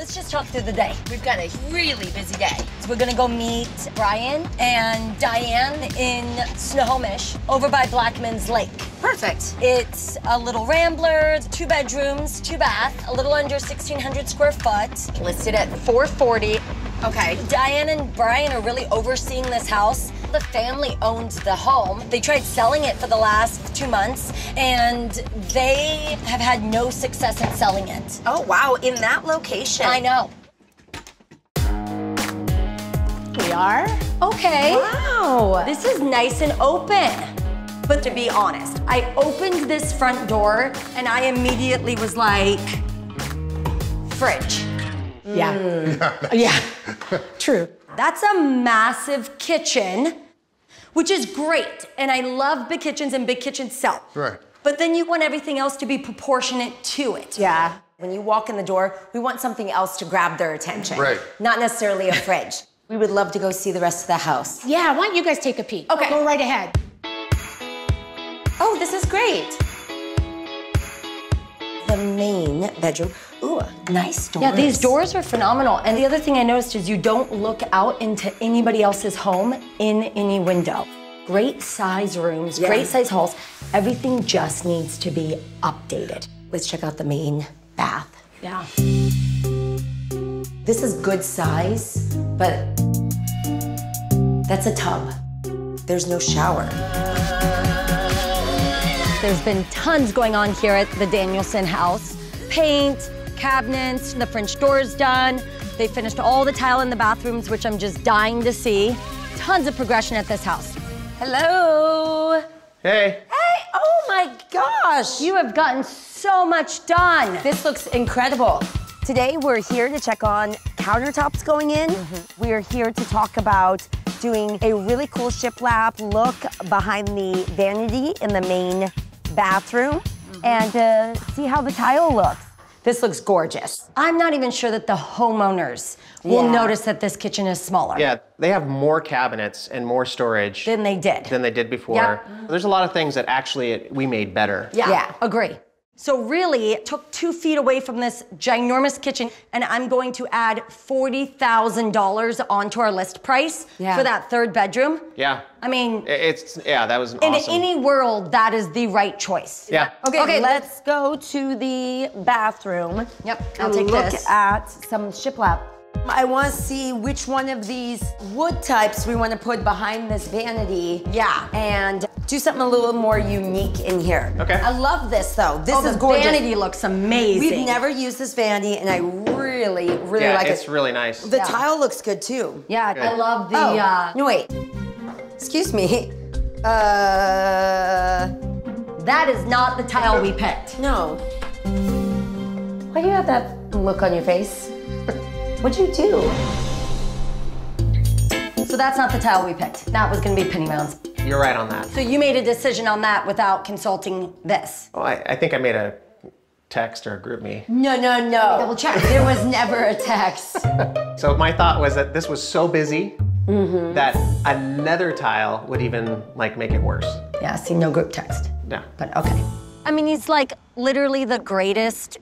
let's just talk through the day. We've got a really busy day. So we're gonna go meet Brian and Diane in Snohomish over by Blackman's Lake. Perfect. It's a little rambler, two bedrooms, two bath, a little under 1,600 square foot. Listed at 440. Okay. Diane and Brian are really overseeing this house. The family owns the home. They tried selling it for the last two months, and they have had no success in selling it. Oh, wow. In that location. I know. We are? Okay. Wow. This is nice and open. But to be honest, I opened this front door and I immediately was like, fridge. Yeah. Mm. Yeah. True. That's a massive kitchen, which is great. And I love big kitchens and big kitchens sell. Right. But then you want everything else to be proportionate to it. Yeah. When you walk in the door, we want something else to grab their attention. Right. Not necessarily a fridge. we would love to go see the rest of the house. Yeah, why don't you guys take a peek? Okay. Go right ahead. Oh, this is great. Main bedroom. Ooh, nice doors. Yeah, these doors are phenomenal. And the other thing I noticed is you don't look out into anybody else's home in any window. Great size rooms, Yeah. great size halls. Everything just needs to be updated. Let's check out the main bath. Yeah. This is good size, but that's a tub. There's no shower. There's been tons going on here at the Danielson house. Paint, cabinets, the French doors done. They finished all the tile in the bathrooms, which I'm just dying to see. Tons of progression at this house. Hello. Hey. Hey, oh my gosh. You have gotten so much done. This looks incredible. Today we're here to check on countertops going in. Mm-hmm. We are here to talk about doing a really cool shiplap look behind the vanity in the main bathroom and uh, see how the tile looks. This looks gorgeous. I'm not even sure that the homeowners will notice that this kitchen is smaller Yeah, they have more cabinets and more storage than they did. than they did before. Yeah. There's a lot of things that actually it, we made better. yeah, Yeah. agree. So really, it took two feet away from this ginormous kitchen, and I'm going to add $40,000 onto our list price Yeah. for that third bedroom. Yeah. I mean, It's yeah, that was an in awesome. any world, that is the right choice. yeah. Okay, Okay, let's go to the bathroom. Yep, I'll and take look this. at some shiplap. I want to see which one of these wood types we want to put behind this vanity. Yeah. And do something a little more unique in here. Okay. I love this though. This Oh, is the gorgeous. vanity looks amazing. We've never used this vanity, and I really, really Yeah, like it's it. It's really nice. The Yeah. tile looks good too. Yeah, I love the. oh, Uh, no wait. Excuse me. Uh, that is not the tile we picked. no. Why do you have that look on your face? What'd you do? So that's not the tile we picked. That was going to be penny rounds. You're right on that. So you made a decision on that without consulting this. Well, I, I think I made a text or a GroupMe. No, no, no. Double check. There was never a text. So my thought was that this was so busy Mm-hmm. that another tile would even like make it worse. Yeah, see, no group text. Yeah. But okay. I mean, he's like literally the greatest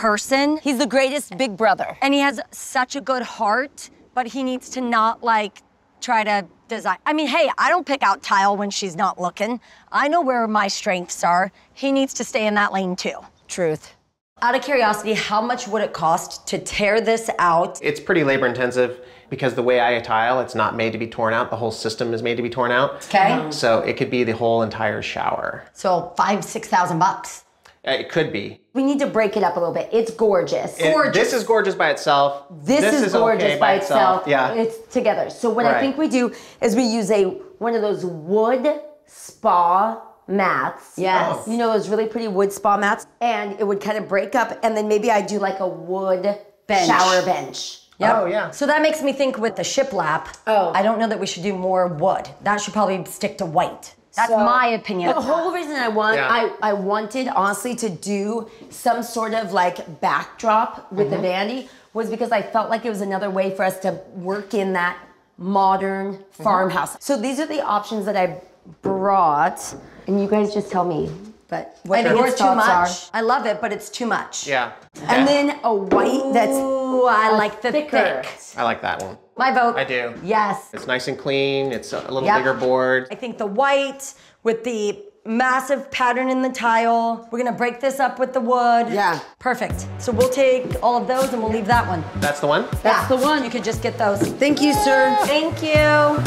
person. He's the greatest big brother. and he has such a good heart, but he needs to not like try to design. I mean, hey, I don't pick out tile when she's not looking. I know where my strengths are. He needs to stay in that lane too. Truth. Out of curiosity, how much would it cost to tear this out? It's pretty labor intensive because the way I tile, it's not made to be torn out. The whole system is made to be torn out. Okay. So it could be the whole entire shower. So five, six thousand bucks. Uh, It could be. We need to break it up a little bit. It's gorgeous. It- Gorgeous. this is gorgeous by itself. This, is, gorgeous okay by itself. Yeah. It's together. So what I think we do is we use a one of those wood spa mats. Yes. You know those really pretty wood spa mats, and it would kind of break up, and then maybe I do like a wood Bench. shower bench. Yep. Oh, yeah. So that makes me think with the shiplap. Oh. I don't know that we should do more wood. That should probably stick to white. That's So- my opinion. The whole reason I want Yeah. I, I wanted honestly to do some sort of like backdrop with the mm-hmm. vanity was because I felt like it was another way for us to work in that modern mm-hmm. farmhouse. So these are the options that I brought, and you guys just tell me. But what I think your it's too thoughts much. I love it, but it's too much. Yeah. are. And then a white that's Ooh, I like the thicker. thick. I like that one. My vote. I do. Yes. It's nice and clean. It's a little Yep. bigger board. I think the white with the massive pattern in the tile. We're gonna break this up with the wood. Yeah. Perfect. So we'll take all of those and we'll leave that one. That's the one? That's the one. You could just get those. Thank you, sir. Thank you.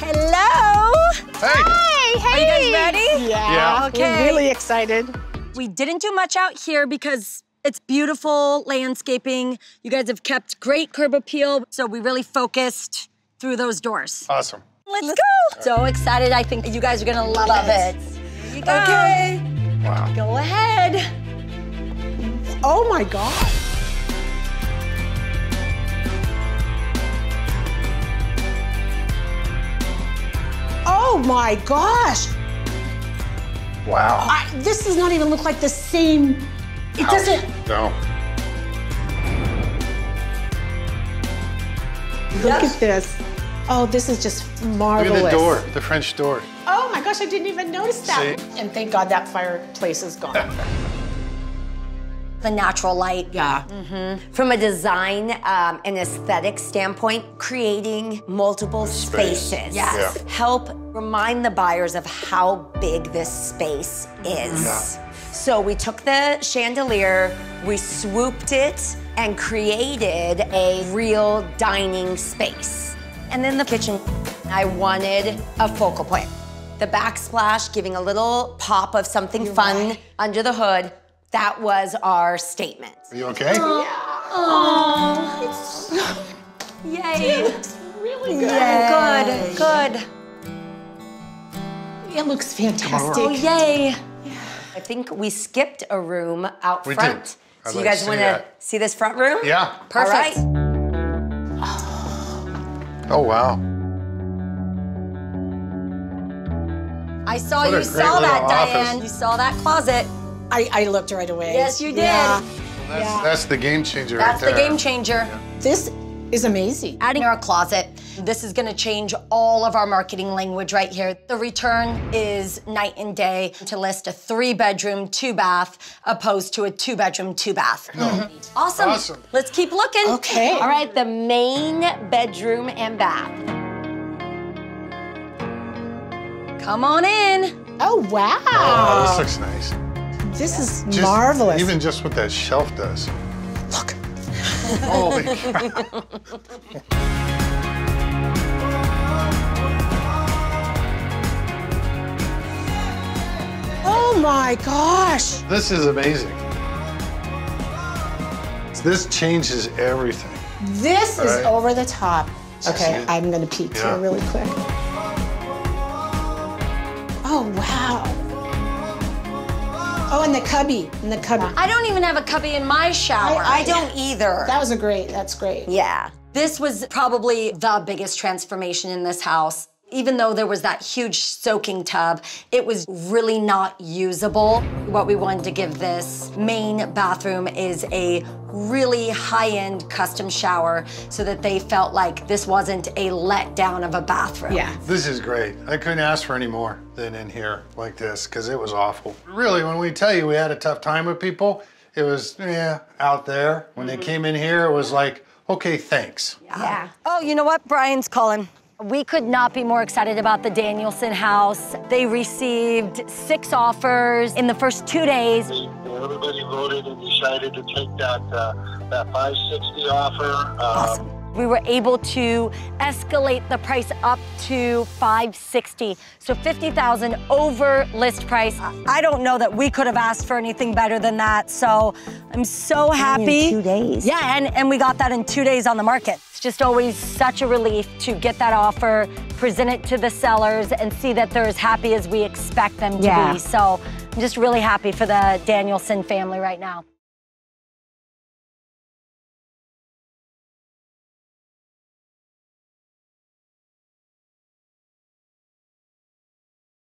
Hello. Hey. Are you guys ready? Yeah. Okay. We're really excited. We didn't do much out here because it's beautiful landscaping. You guys have kept great curb appeal, so we really focused through those doors. Awesome. Let's go. So excited. I think you guys are gonna love, it. Here you go. Okay. Wow. Go ahead. Oh my God. My gosh. Wow. I, this does not even look like the same. It House. doesn't. No. Look at this. Oh, this is just Look marvelous. at the door, the French door. Oh my gosh, I didn't even notice that. See? And thank God that fireplace is gone. The natural light. yeah. Mm -hmm. From a design um, and aesthetic standpoint, creating multiple spaces Yes. Yeah. help remind the buyers of how big this space is. Yeah. So we took the chandelier, we swooped it, and created a real dining space. And then the kitchen, I wanted a focal point. The backsplash giving a little pop of something fun under the hood. That was our statement. Are you okay? Yeah. Yay. Really good. Good. Good. It looks fantastic. Oh, yay. I think we skipped a room out We front. did. I'd So like you guys to want to see this front room? Yeah. Perfect. All right. Oh, wow. I saw What you saw that, little Diane. office. You saw that closet. I, I looked right away. Yes, you did. Yeah. That's, Yeah. that's the game changer That's right the game changer. This is amazing. Adding our closet. This is gonna change all of our marketing language right here. The return is night and day to list a three bedroom, two bath, opposed to a two bedroom, two bath. Mm-hmm. Awesome. Awesome. Let's keep looking. Okay. All right, the main bedroom and bath. Come on in. Oh, wow. Oh, this looks nice. This is Just- marvelous. Even just what that shelf does. Look. Holy cow. my gosh. This is amazing. This changes everything. This is over the top. Okay. I'm gonna peek Yeah. here really quick. Oh, wow. Oh, and the cubby, and the cubby. I don't even have a cubby in my shower. I don't either. That was a great, that's great. yeah. This was probably the biggest transformation in this house. Even though there was that huge soaking tub, it was really not usable. What we wanted to give this main bathroom is a really high-end custom shower so that they felt like this wasn't a letdown of a bathroom. Yeah. This is great. I couldn't ask for any more than in here like this because it was awful. Really, when we tell you we had a tough time with people, it was, yeah, out there. When they mm-hmm. came in here, it was like, okay, thanks. Yeah. Oh, you know what? Brian's calling. We could not be more excited about the Danielson house. They received six offers in the first two days. Everybody voted and decided to take that uh, that 560 offer. Uh, Awesome. We were able to escalate the price up to 560. So 50,000 over list price. I don't know that we could have asked for anything better than that. So I'm so happy. two days. Yeah, and, and we got that in two days on the market. It's just always such a relief to get that offer, present it to the sellers, and see that they're as happy as we expect them to Yeah. be. So I'm just really happy for the Danielson family right now.